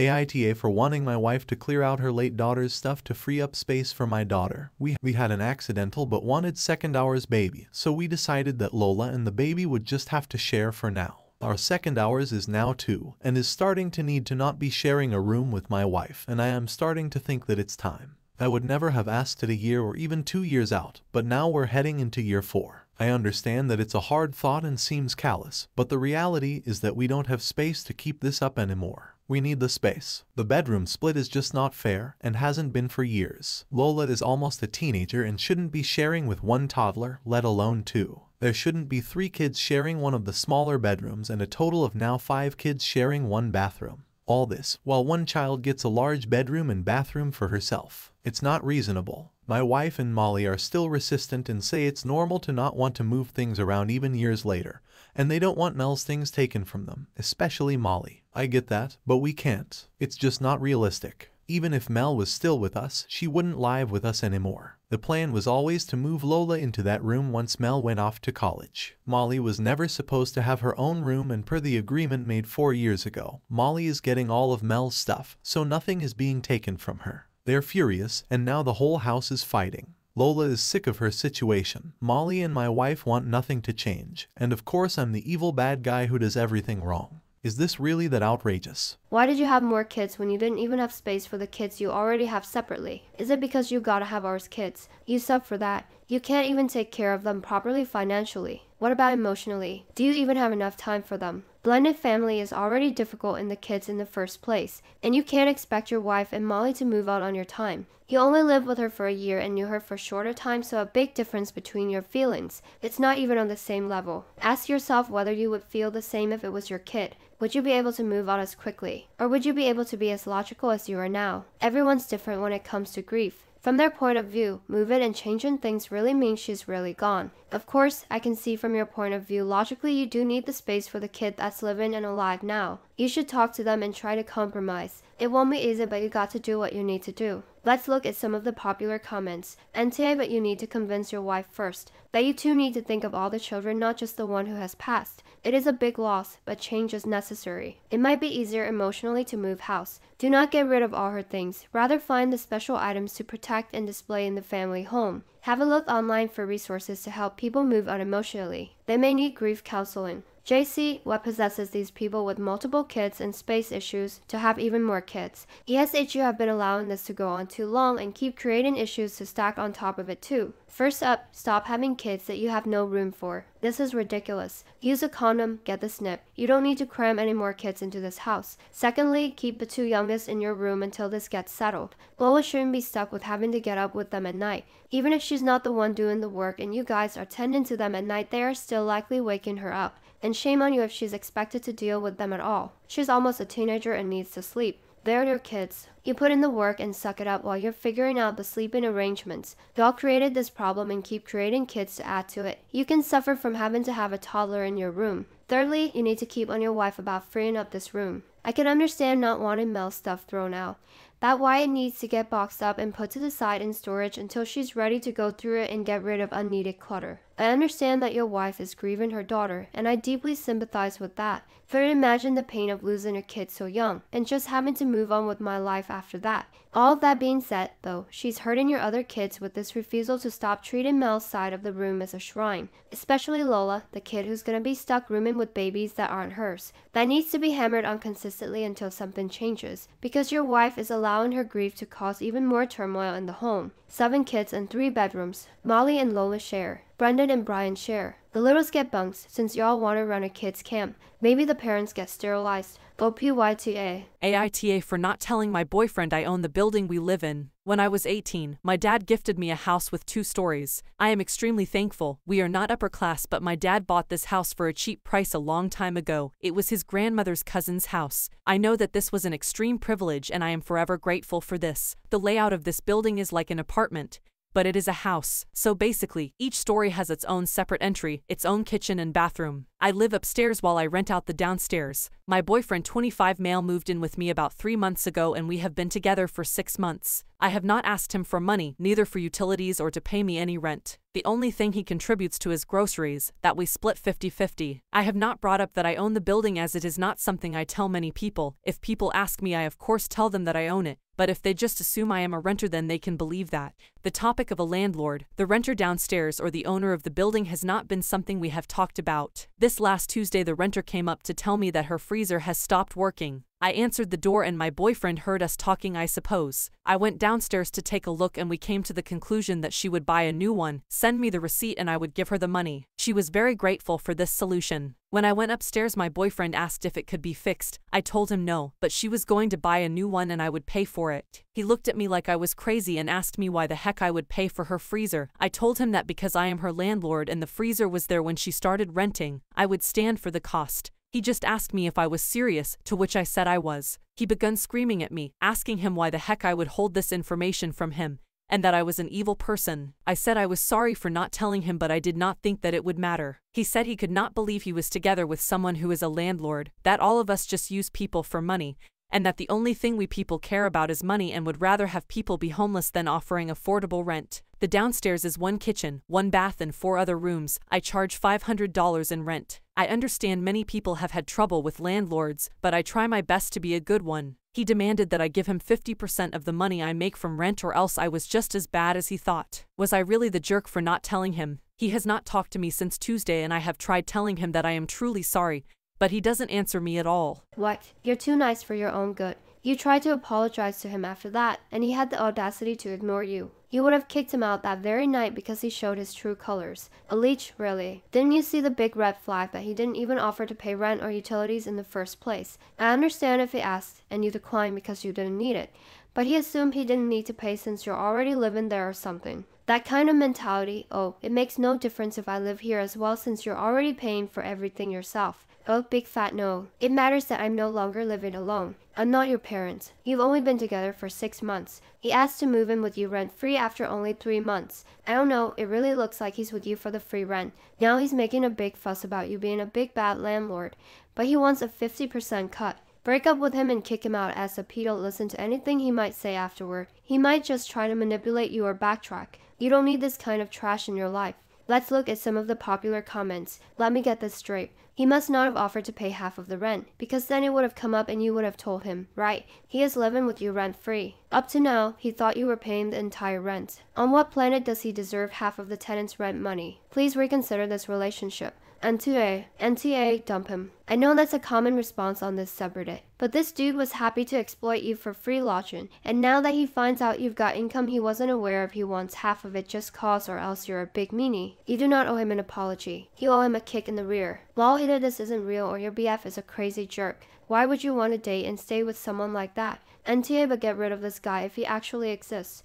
AITA for wanting my wife to clear out her late daughter's stuff to free up space for my daughter. We, we had an accidental but wanted second ours baby, so we decided that Lola and the baby would just have to share for now. Our second ours is now two, and is starting to need to not be sharing a room with my wife, and I am starting to think that it's time. I would never have asked it a year or even two years out, but now we're heading into year four. I understand that it's a hard thought and seems callous, but the reality is that we don't have space to keep this up anymore. We need the space. The bedroom split is just not fair and hasn't been for years. Lola is almost a teenager and shouldn't be sharing with one toddler, let alone two. There shouldn't be three kids sharing one of the smaller bedrooms and a total of now five kids sharing one bathroom. All this, while one child gets a large bedroom and bathroom for herself. It's not reasonable. My wife and Molly are still resistant and say it's normal to not want to move things around even years later, and they don't want Mel's things taken from them, especially Molly. I get that, but we can't. It's just not realistic. Even if Mel was still with us, she wouldn't live with us anymore. The plan was always to move Lola into that room once Mel went off to college. Molly was never supposed to have her own room and per the agreement made four years ago, Molly is getting all of Mel's stuff, so nothing is being taken from her. They're furious, and now the whole house is fighting. Lola is sick of her situation. Molly and my wife want nothing to change. And of course I'm the evil bad guy who does everything wrong. Is this really that outrageous? Why did you have more kids when you didn't even have space for the kids you already have separately? Is it because you gotta have ours kids? You sub for that. You can't even take care of them properly financially. What about emotionally? Do you even have enough time for them? Blended family is already difficult in the kids in the first place, and you can't expect your wife and Molly to move out on your time. You only lived with her for a year and knew her for shorter time, so a big difference between your feelings. It's not even on the same level. Ask yourself whether you would feel the same if it was your kid. Would you be able to move out as quickly? Or would you be able to be as logical as you are now? Everyone's different when it comes to grief. From their point of view, moving and changing things really means she's really gone. Of course, I can see from your point of view, logically, you do need the space for the kid that's living and alive now. You should talk to them and try to compromise. It won't be easy, but you got to do what you need to do. Let's look at some of the popular comments. NTA, but you need to convince your wife first that you two need to think of all the children, not just the one who has passed. It is a big loss, but change is necessary. It might be easier emotionally to move house. Do not get rid of all her things. Rather find the special items to protect and display in the family home. Have a look online for resources to help people move out emotionally. They may need grief counseling. JC, what possesses these people with multiple kids and space issues to have even more kids? ESHU have been allowing this to go on too long and keep creating issues to stack on top of it too. First up, stop having kids that you have no room for. This is ridiculous. Use a condom, get the snip. You don't need to cram any more kids into this house. Secondly, keep the two youngest in your room until this gets settled. Lola shouldn't be stuck with having to get up with them at night. Even if she's not the one doing the work and you guys are tending to them at night, they are still likely waking her up. And shame on you if she's expected to deal with them at all. She's almost a teenager and needs to sleep. They're your kids. You put in the work and suck it up while you're figuring out the sleeping arrangements. Y'all created this problem and keep creating kids to add to it. You can suffer from having to have a toddler in your room. Thirdly, you need to keep on your wife about freeing up this room. I can understand not wanting Mel's stuff thrown out. That why it needs to get boxed up and put to the side in storage until she's ready to go through it and get rid of unneeded clutter. I understand that your wife is grieving her daughter, and I deeply sympathize with that. For imagine the pain of losing a kid so young, and just having to move on with my life after that. All that being said, though, she's hurting your other kids with this refusal to stop treating Mel's side of the room as a shrine, especially Lola, the kid who's gonna be stuck rooming with babies that aren't hers. That needs to be hammered on consistently until something changes, because your wife is allowing her grief to cause even more turmoil in the home. Seven kids and three bedrooms. Molly and Lola share. Brendan and Brian share. The littles get bunks since y'all want to run a kids camp. Maybe the parents get sterilized. OPYTA. AITA for not telling my boyfriend I own the building we live in. When I was 18, my dad gifted me a house with two stories. I am extremely thankful. We are not upper class, but my dad bought this house for a cheap price a long time ago. It was his grandmother's cousin's house. I know that this was an extreme privilege and I am forever grateful for this. The layout of this building is like an apartment. But it is a house. So basically, each story has its own separate entry, its own kitchen and bathroom. I live upstairs while I rent out the downstairs. My boyfriend 25 male moved in with me about 3 months ago and we have been together for 6 months. I have not asked him for money, neither for utilities or to pay me any rent. The only thing he contributes to is groceries, that we split 50-50. I have not brought up that I own the building as it is not something I tell many people. If people ask me I of course tell them that I own it, but if they just assume I am a renter then they can believe that. The topic of a landlord, the renter downstairs or the owner of the building has not been something we have talked about. This last Tuesday the renter came up to tell me that her freezer has stopped working. I answered the door and my boyfriend heard us talking I suppose. I went downstairs to take a look and we came to the conclusion that she would buy a new one, send me the receipt and I would give her the money. She was very grateful for this solution. When I went upstairs my boyfriend asked if it could be fixed. I told him no, but she was going to buy a new one and I would pay for it. He looked at me like I was crazy and asked me why the heck I would pay for her freezer. I told him that because I am her landlord and the freezer was there when she started renting, I would stand for the cost. He just asked me if I was serious, to which I said I was. He begun screaming at me, asking him why the heck I would hold this information from him, and that I was an evil person. I said I was sorry for not telling him but I did not think that it would matter. He said he could not believe he was together with someone who is a landlord, that all of us just use people for money, and that the only thing we people care about is money and would rather have people be homeless than offering affordable rent. The downstairs is one kitchen, one bath and four other rooms. I charge $500 in rent. I understand many people have had trouble with landlords, but I try my best to be a good one. He demanded that I give him 50% of the money I make from rent or else I was just as bad as he thought. Was I really the jerk for not telling him? He has not talked to me since Tuesday and I have tried telling him that I am truly sorry, but he doesn't answer me at all. What? You're too nice for your own good. You tried to apologize to him after that, and he had the audacity to ignore you. You would have kicked him out that very night because he showed his true colors. A leech, really. Didn't you see the big red flag that he didn't even offer to pay rent or utilities in the first place? I understand if he asked and you declined because you didn't need it, but he assumed he didn't need to pay since you're already living there or something. That kind of mentality, oh, it makes no difference if I live here as well since you're already paying for everything yourself. Oh, big fat no. It matters that I'm no longer living alone. I'm not your parents. You've only been together for six months. He asked to move in with you rent free after only three months. I don't know, it really looks like he's with you for the free rent. Now he's making a big fuss about you being a big bad landlord, but he wants a 50% cut. Break up with him and kick him out as Pete don't listen to anything he might say afterward. He might just try to manipulate you or backtrack. You don't need this kind of trash in your life. Let's look at some of the popular comments. Let me get this straight. He must not have offered to pay half of the rent, because then it would have come up and you would have told him, right, he is living with you rent free. Up to now, he thought you were paying the entire rent. On what planet does he deserve half of the tenant's rent money? Please reconsider this relationship. NTA, NTA, dump him. I know that's a common response on this subreddit, but this dude was happy to exploit you for free lodging, and now that he finds out you've got income he wasn't aware of he wants half of it just cause or else you're a big meanie. You do not owe him an apology. You owe him a kick in the rear. While either this isn't real or your BF is a crazy jerk, why would you want to date and stay with someone like that? NTA but get rid of this guy if he actually exists.